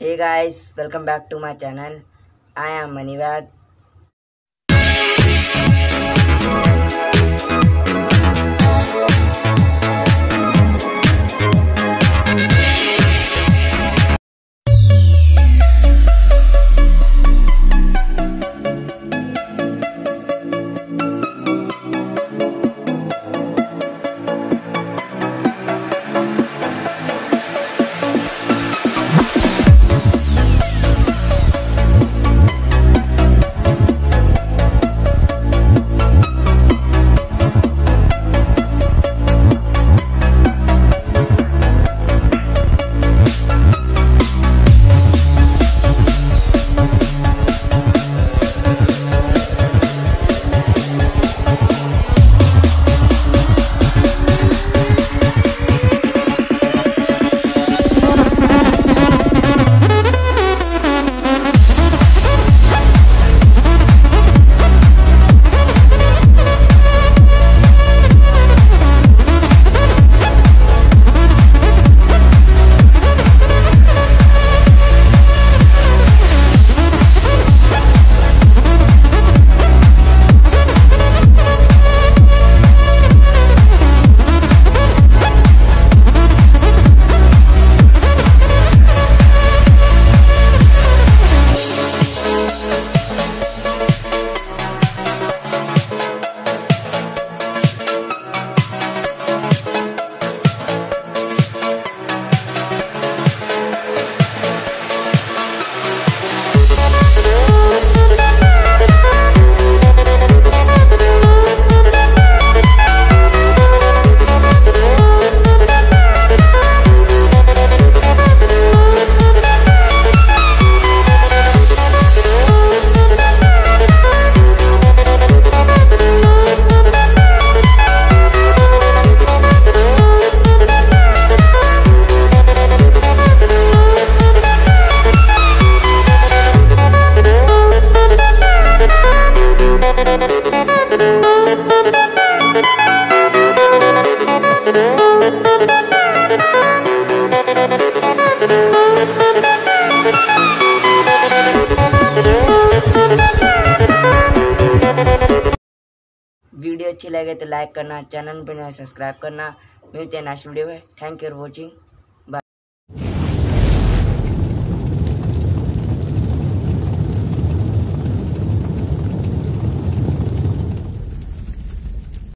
Hey guys, welcome back to my channel. I am Manivad. Video अच्छी लगे तो like करना, चैनल पर सब्सक्राइब करना। मिलते हैं नेक्स्ट वीडियो में। Thank you for watching